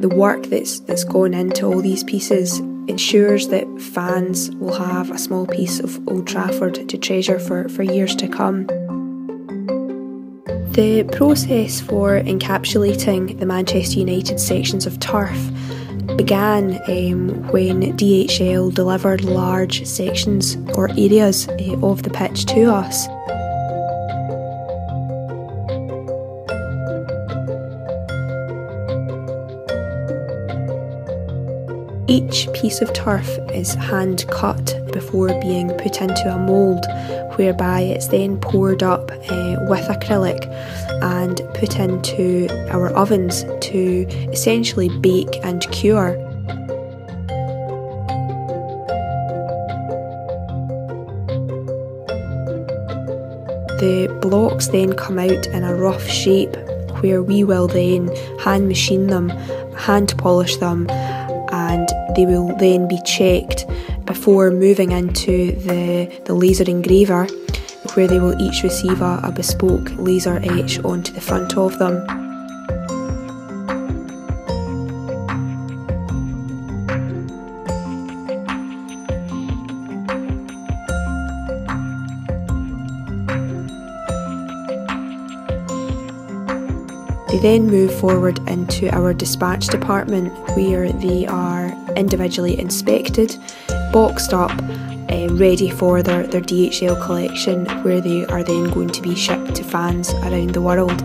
the work that's that's gone into all these pieces ensures that fans will have a small piece of Old Trafford to treasure for, for years to come. The process for encapsulating the Manchester United sections of turf began um, when DHL delivered large sections or areas uh, of the pitch to us. Each piece of turf is hand cut before being put into a mould, whereby it's then poured up uh, with acrylic and put into our ovens to essentially bake and cure. The blocks then come out in a rough shape where we will then hand machine them, hand polish them, and they will then be checked before moving into the, the laser engraver where they will each receive a, a bespoke laser etch onto the front of them. They then move forward into our dispatch department where they are individually inspected, boxed up, uh, ready for their, their DHL collection, where they are then going to be shipped to fans around the world.